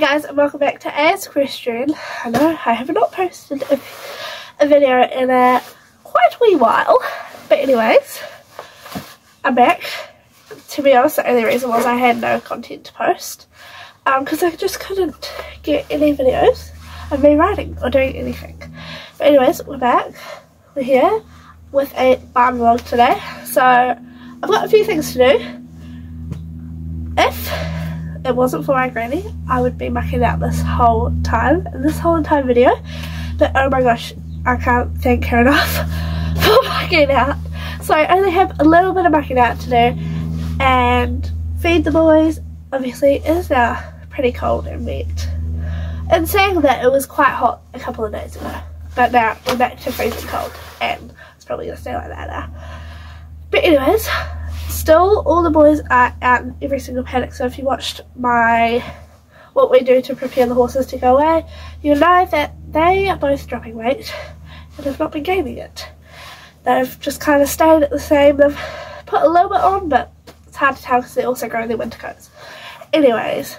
guys and welcome back to AS Equestrian. I know I have not posted a, a video in a quite wee while but anyways I'm back. To be honest the only reason was I had no content to post because um, I just couldn't get any videos of me writing or doing anything. But anyways we're back. We're here with a barn vlog today so I've got a few things to do. If it wasn't for my granny, I would be mucking out this whole time, this whole entire video. But oh my gosh, I can't thank her enough for mucking out. So I only have a little bit of mucking out to do and feed the boys. Obviously it is now pretty cold and wet. And saying that it was quite hot a couple of days ago. But now we're back to freezing cold and it's probably going to stay like that now. But anyways, still all the boys are out in every single paddock so if you watched my what we do to prepare the horses to go away you'll know that they are both dropping weight and have not been gaining it they've just kind of stayed at the same they've put a little bit on but it's hard to tell because they're also grow their winter coats. Anyways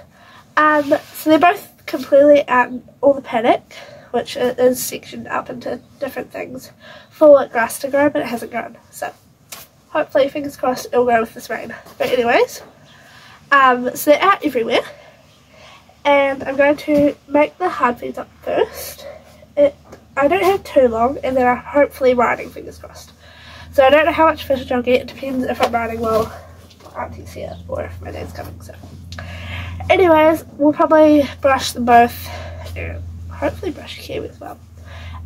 um so they're both completely out in all the paddock which is sectioned up into different things for grass to grow but it hasn't grown so hopefully fingers crossed it'll go with this rain. But anyways um, so they're out everywhere. And I'm going to make the hard feeds up first. It I don't have too long and then I'm hopefully riding fingers crossed. So I don't know how much footage I'll get. It depends if I'm riding while auntie's here or if my dad's coming so. Anyways we'll probably brush them both and hopefully brush Kiwi as well.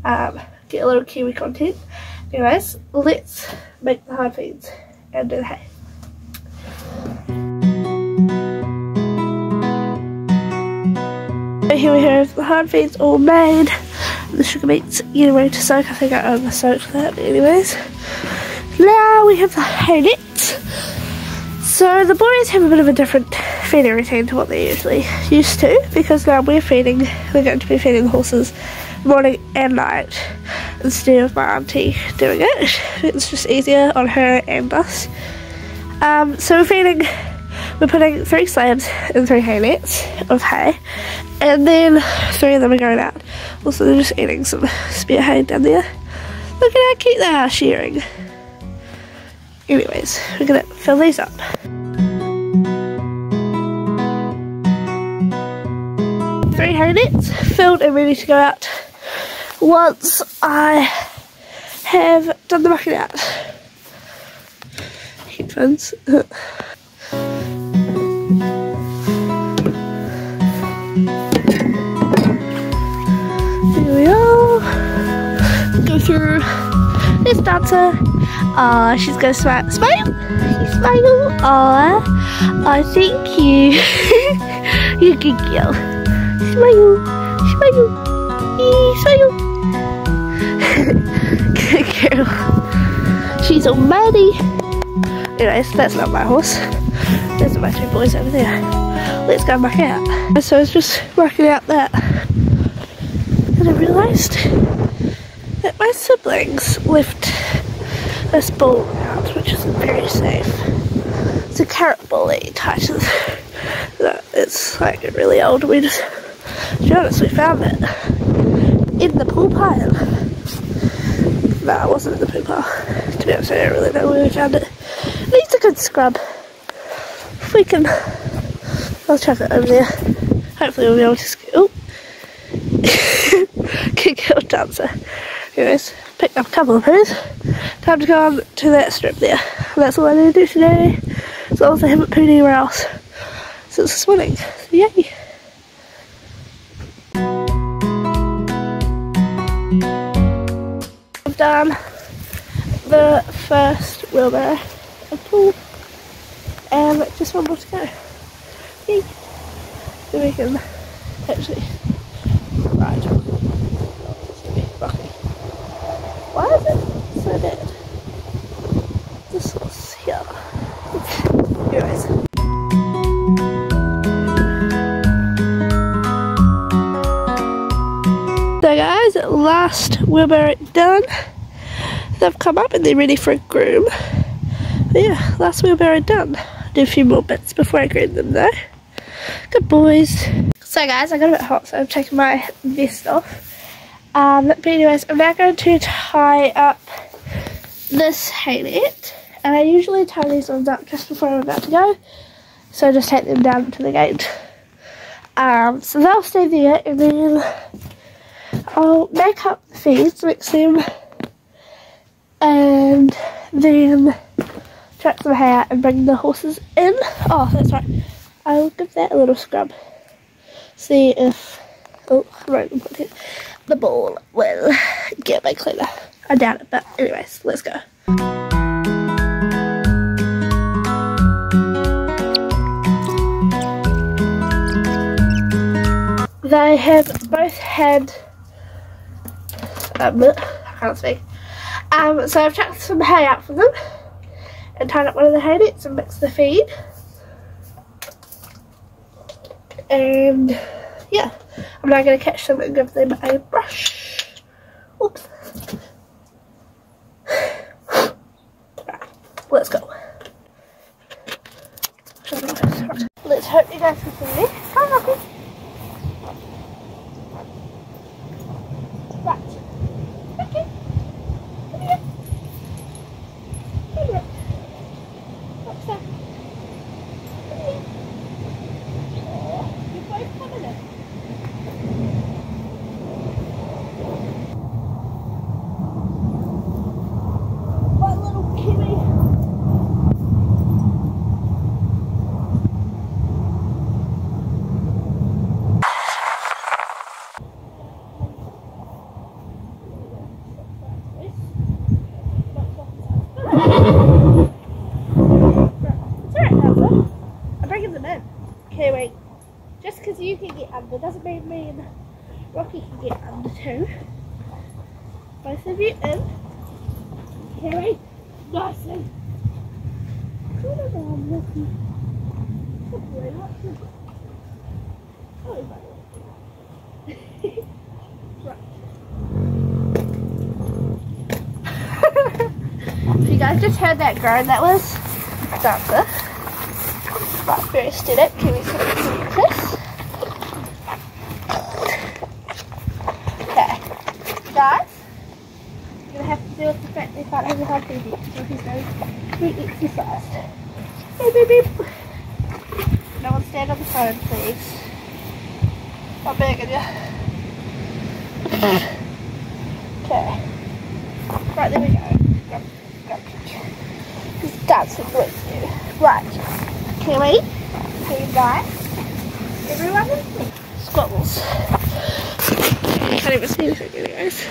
Um, get a little Kiwi content anyways let's make the hard feeds and do the hay. Here we have the hard feeds all made. The sugar beets getting ready to soak. I think I over soaked that anyways. Now we have the hay nets. So the boys have a bit of a different feeding routine to what they're usually used to because now we're feeding, we're going to be feeding the horses morning and night instead of my auntie doing it. It's just easier on her and us. Um, so we're feeding, we're putting three slabs in three hay nets of hay, and then three of them are going out. Also, they're just eating some spear hay down there. Look at how cute they are shearing. Anyways, we're gonna fill these up. Three hay nets filled and ready to go out once I have done the mucking out. Headphones. Here we are. Go through this dancer. Ah, uh, she's gonna smile. Smile! Smile! Ah, I thank you. you good girl. Smile! Smile! Smile! Girl. She's all muddy. Anyways, that's not my horse. There's my two boys over there. Let's go back out. So I was just working out that. And I realised that my siblings left this ball out, which isn't very safe. It's a carrot ball that you touch. It's like a really old. We just, to be honest, we found it in the pool pile. Nah, it wasn't in the poo pile. To be honest, I don't really know where we found it. needs a good scrub. If we can, I'll chuck it over there. Hopefully we'll be able to, oh, good girl dancer. Anyways, picked up a couple of poos. Time to go on to that strip there. That's all I need to do today. As long as I haven't pooed anywhere else since this morning. So yay! The first wheelbarrow and um, just one more to go. Yay. We can actually ride. Why is it so dead? This was here. Anyways. So guys, last wheelbarrow done. They've come up and they're ready for a groom. But yeah, last wheelbarrow done. Do a few more bits before I groom them though. Good boys. So guys, I got a bit hot, so I'm taking my vest off. Um, but anyways, I'm now going to tie up this haynet. And I usually tie these ones up just before I'm about to go. So I just take them down to the gate. Um, so they'll stay there and then I'll make up the feeds, mix them, and then chuck some hay out and bring the horses in. Oh, that's right. I'll give that a little scrub. See if oh, right, the ball will get my cleaner. I doubt it, but anyways, let's go. They have both had um, I can't speak. Um, so I've chucked some hay out for them and tied up one of the hay nets and mixed the feed. And yeah, I'm now going to catch them and give them a brush. Oops. Right, let's go. Let's hope you guys can see me. Come on, Rocky. Right. Okay, wait. Just because you can get under doesn't mean me and Rocky can get under too. Both of you in. Okay, wait. Nicely. Cool down, Rocky. Good boy, what's your... Oh, guys just heard that groan, that was but very stood up. Can we in this? Okay. Guys, you're gonna have to deal with the fact they can't have a hard baby so he's to be exercised. Beep beep beep. No one stand on the phone, please. I'm begging you. Okay. Right, there we go. Grab, grab. He's dancing with you. Right. Okay, ready? Guys. Everyone? Squabbles. Can't even see anything, anyways.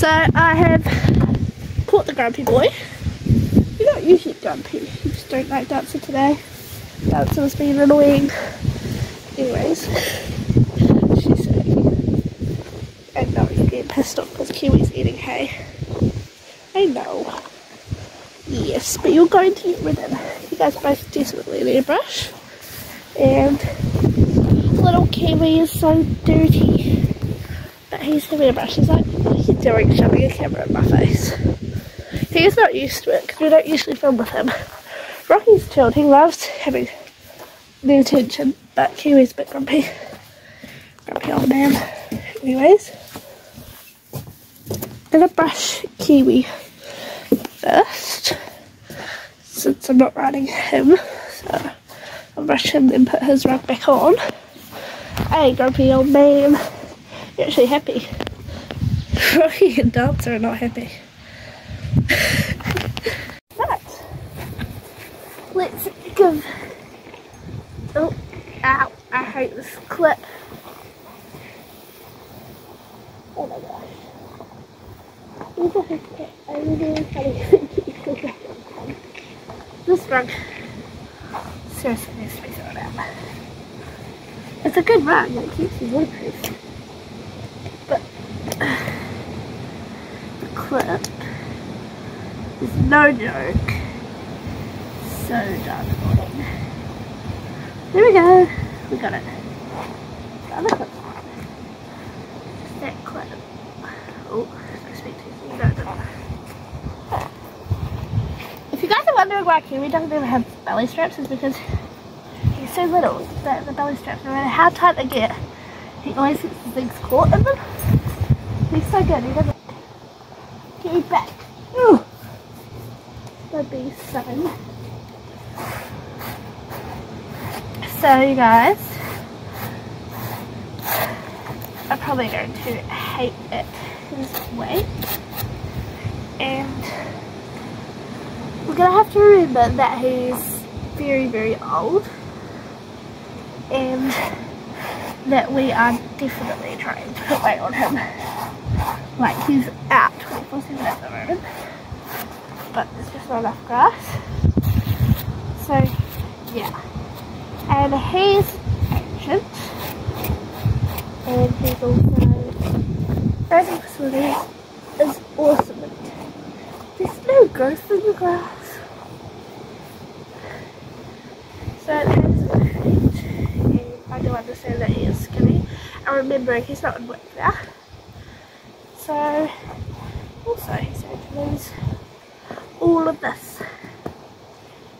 So, I have caught the grumpy boy. You don't usually grumpy. You just don't like Dancer today. Dancer was being annoying. Anyways. She's saying. I know you're getting pissed off because Kiwi's eating hay. I know. Yes, but you're going to get rid of it. You guys both desperately need a brush. And little Kiwi is so dirty. But he's having a brush. He's like, what are you doing shoving a camera in my face? He's not used to it because we don't usually film with him. Rocky's chilled. He loves having the attention. But Kiwi's a bit grumpy. Grumpy old man. Anyways. Gonna brush Kiwi first since I'm not riding him. So brush him and put his rug back on. Hey, grumpy old man. You're actually happy. Rocky and Dancer are not happy. but let's give Oh ow, I hate this clip. Oh my gosh. This rug seriously to be thrown out. It's a good rug it keeps you waterproof. But the clip is no joke. So dark There we go. We got it. The other clip. That clip. Oh. If you guys are wondering why Kiwi doesn't even have belly straps, is because he's so little that the belly straps, no matter how tight they get, he always gets his legs caught in them. He's so good, he doesn't get me back. Ooh. The beast son. So you guys, I'm probably going to hate it his weight. And we're going to have to remember that he's very, very old. And that we are definitely trying to put weight on him. Like he's out 24 7 at the moment. But there's just not enough grass. So, yeah and he's ancient and he's also grazing facility is awesome there's no growth in the grass has and I don't understand that he is skinny and remembering he's not in work now so also he's going to lose all of this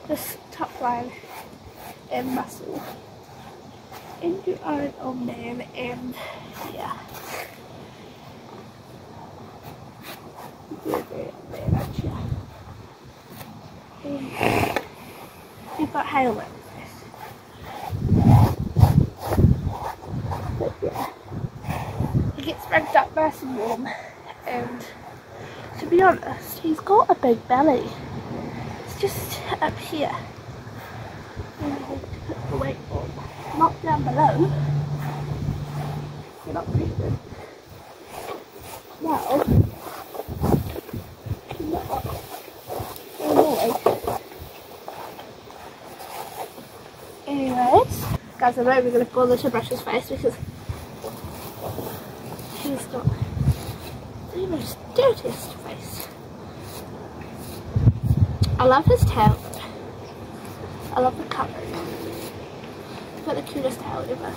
this top line and muscle and yeah. You're very old man, aren't you? You've got hail He gets ranked up nice and warm and to be honest, he's got a big belly. It's just up here And put the weight on, not down below. You're not breathing. Now, Anyways, guys, I know we're going to bother to brush his face because he's got the most dirtiest face. I love his tail. I love the colour got the cutest tail ever.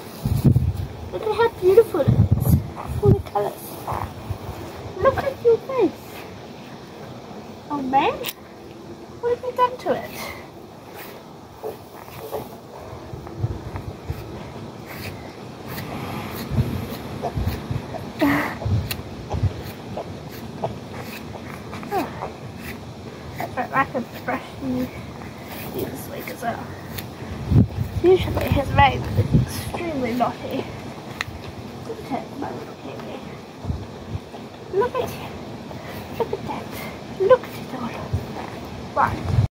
Look at how beautiful it is. Full of colours. Look at your face. Oh man, what have you done to it? oh. I could brush you this week as well. Usually his mane is extremely naughty. Look at my little baby. Look at him. Look at that. Look at it all. Right.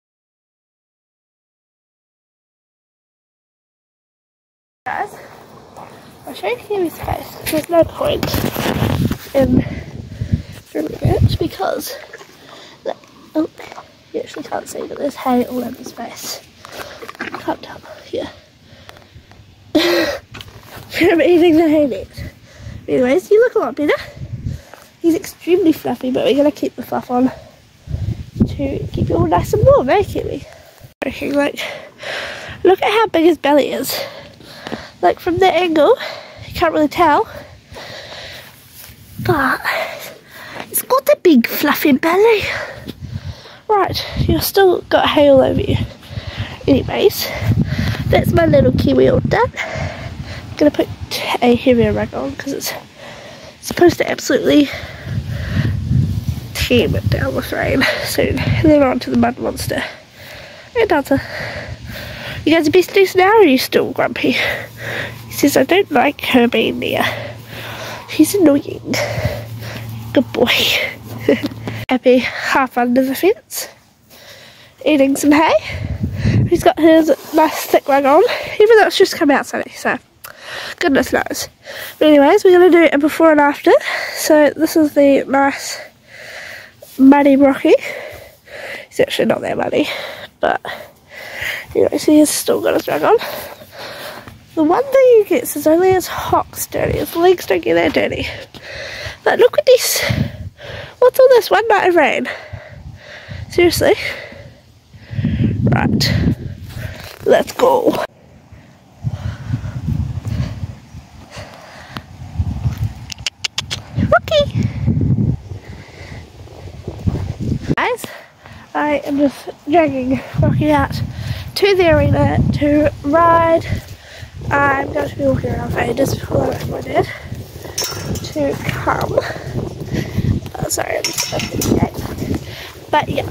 Guys, You Kiwi's face. There's no point in filming it because oh, you actually can't see but there's hay all over his face. Come down here. I'm eating the hay next. Anyways, you look a lot better. He's extremely fluffy, but we're going to keep the fluff on to keep you all nice and warm, eh, Kiwi? Okay, like, look at how big his belly is. Like, from that angle, can't really tell. But, it's got a big fluffy belly. Right, you've still got hay all over you. Anyways, that's my little kiwi all done. I'm gonna put a heavier rug on because it's supposed to absolutely tame it down with rain soon. And then on to the mud monster. Hey Dancer. You guys are best days now or are you still grumpy? Says I don't like her being there. She's annoying. Good boy. Happy half under the fence. Eating some hay. He's got his nice thick rug on, even though it's just come out sunny, so goodness knows. But anyways, we're going to do a before and after. So this is the nice muddy Rocky. He's actually not that muddy, but anyways, he's still got his rug on. The one thing he gets is only his hocks dirty, his legs don't get that dirty. But look at this. What's all this one night of rain? Seriously? Right. Let's go. Rookie! Guys, I am just dragging Rocky out to the arena to ride. I'm going to be walking around ages before my dad to come. Oh, sorry, I'm just. But yeah,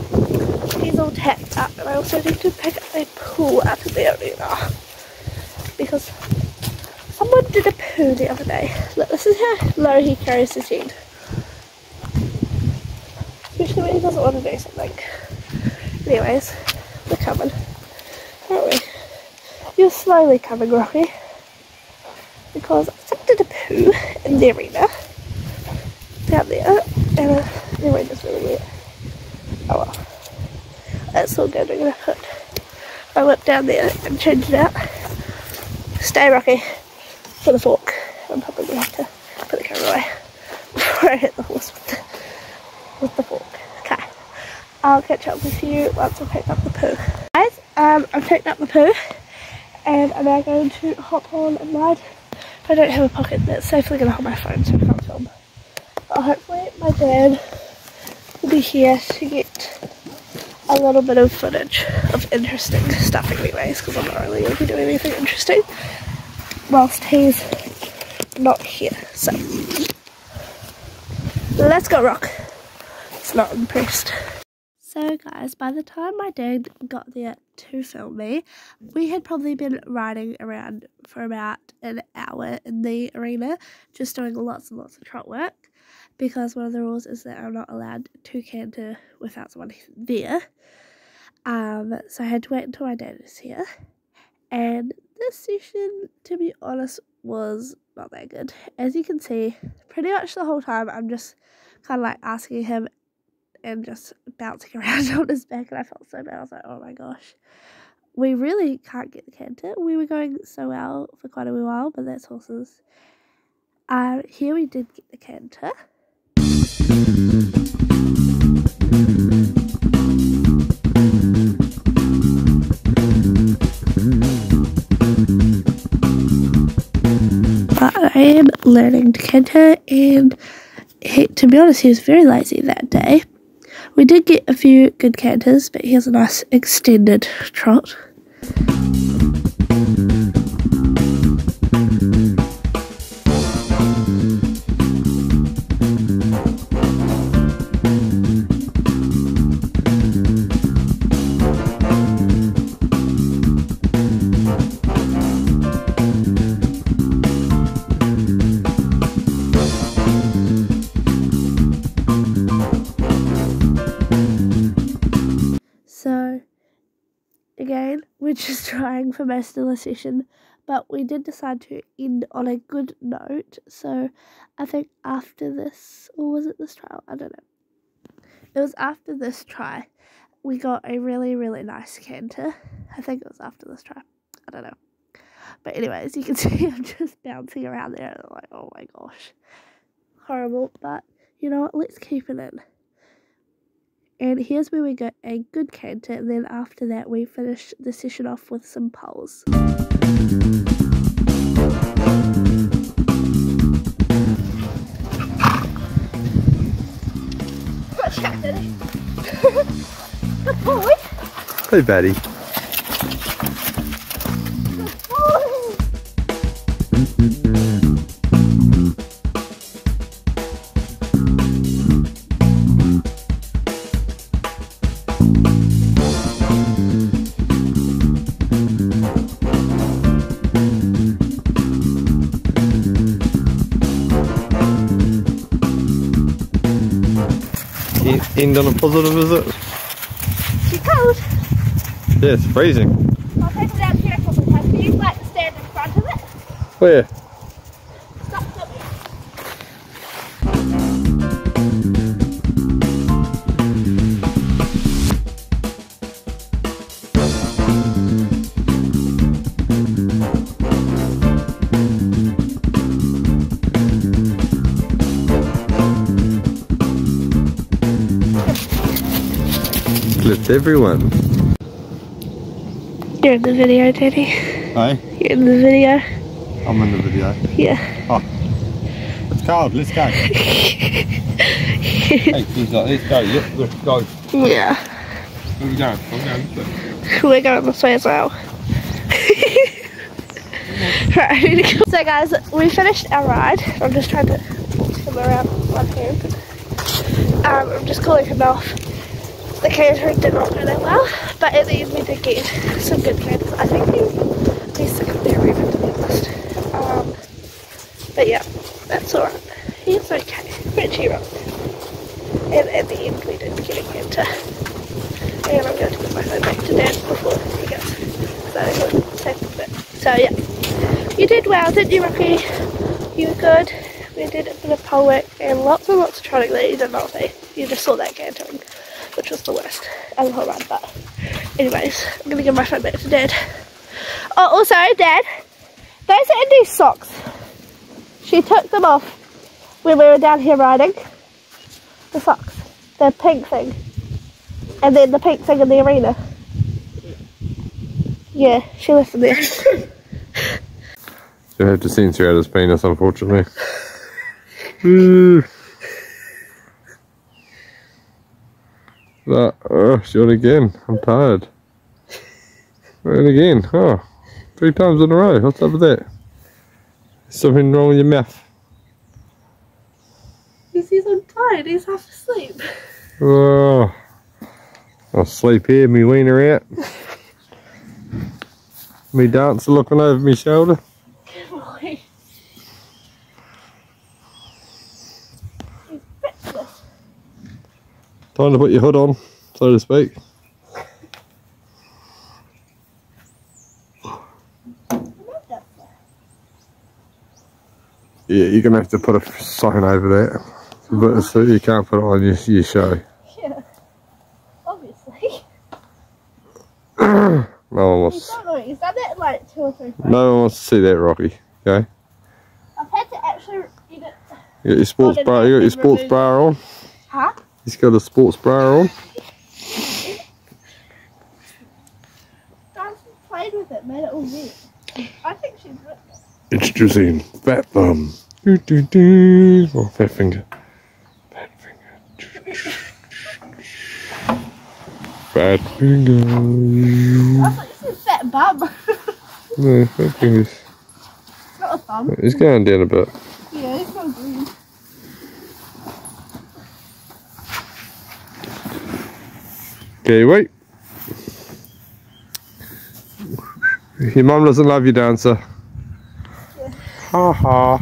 he's all tacked up and I also need to pick up a pool out of the arena because someone did a poo the other day. Look, this is how low he carries his head. Especially when he doesn't want to do something. Anyways, we're coming. Aren't we? You're slowly coming, Rocky. Because I did a poo in the arena. Down there. And uh, the arena's really wet. Oh well. That's all good. I'm gonna put my whip down there and change it out. Stay Rocky for the fork. I'm probably gonna have to put the camera away before I hit the horse with the, with the fork. Okay. I'll catch up with you once I've picked up the poo. Guys, um, I've picked up the poo and I'm now going to hop on and ride. If I don't have a pocket that's safely going to hold my phone so I can't film. But hopefully my dad will be here to get a little bit of footage of interesting stuff anyways because I'm not really going to be doing anything interesting whilst he's not here. So let's go rock. It's not impressed. So guys, by the time my dad got there to film me, we had probably been riding around for about an hour in the arena, just doing lots and lots of trot work, because one of the rules is that I'm not allowed to canter without someone there. Um, so I had to wait until my dad was here, and this session, to be honest, was not that good. As you can see, pretty much the whole time I'm just kind of like asking him and just bouncing around on his back, and I felt so bad. I was like, oh my gosh, we really can't get the canter. We were going so well for quite a while, but that's horses. Uh, here we did get the canter. But I am learning to canter, and he, to be honest, he was very lazy that day. We did get a few good canters, but here's a nice extended trot. Most of the session, but we did decide to end on a good note. So I think after this, or was it this trial? I don't know. It was after this try, we got a really, really nice canter. I think it was after this try. I don't know. But anyways, you can see I'm just bouncing around there. Like, oh my gosh. Horrible. But you know what? Let's keep it in. And here's where we get a good canter, and then after that we finish the session off with some poles. Good boy. Hey, Betty. End on a positive, is it? Too cold. Yeah, it's freezing. I'll take it down here a couple of times. Do you like to stand in front of it? Where? Lift everyone. You're in the video, Daddy. Hey, You're in the video. I'm in the video. Yeah. It's cold, let's go. hey, things like this, go, yeah, let's go. Yeah. Where we going? I'm going this way. We're going this way as well. right, I need to go. So guys, we finished our ride. I'm just trying to come around with one hand. Um, I'm just calling him off. The catering did not go that well, but in the end we did get some good candies. I think he's sick of their even to be honest. Um, but yeah, that's alright. He's okay. Richie rocked. And at the end we did get a canter. And I'm going to give my phone back to Dad before he goes. So, take a bit. so yeah. You did well, didn't you, Rocky? You were good. We did a bit of pole work and lots and lots of trotting that you did not see. You just saw that cantering, which was the worst the whole run. But anyways, I'm to give my phone back to Dad. Oh, oh also, Dad, those are Indy's socks. She took them off when we were down here riding. The socks. The pink thing. And then the pink thing in the arena. Yeah, she left them there. You have to censor out his penis, unfortunately. Ooh. Mm. That, uh, oh, shot again. I'm tired. And again. Oh, three times in a row. What's up with that? Something wrong with your mouth. Because he's on tired, he's half asleep. Oh, I'll sleep here, me wiener out. me dancer looking over my shoulder. Boy. He's breakfast. Time to put your hood on, so to speak. Yeah, you're gonna have to put a sign over there. But so you can't put it on your, your show. Yeah. Obviously. No one wants not doing He's done that like two or three times. no one wants to see that Rocky. Okay? I've had to actually eat it. You got your sports bra you got your sports bra on? Huh? He's got a sports bra on. Dancing played with it, made it all wet. I think she's ripped it. Introducing Fat Thumb. Do, do, do. Oh, Fat Finger. Fat Finger. Fat Finger. I thought you said fat bum. No, Fat Finger's. it's not a thumb. He's going down a bit. Yeah, it's not green. Okay, wait. Your mum doesn't love you, dancer. Ha ha.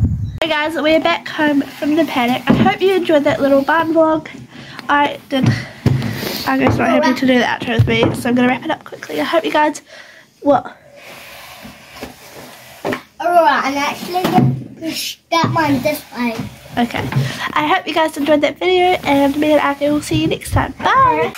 Hey guys, we're back home from the paddock. I hope you enjoyed that little barn vlog. I did. Argo's not happy to do the outro with me, so I'm going to wrap it up quickly. I hope you guys... What? Alright, and actually push that one this way. Okay. I hope you guys enjoyed that video, and me and Argo will see you next time. Bye!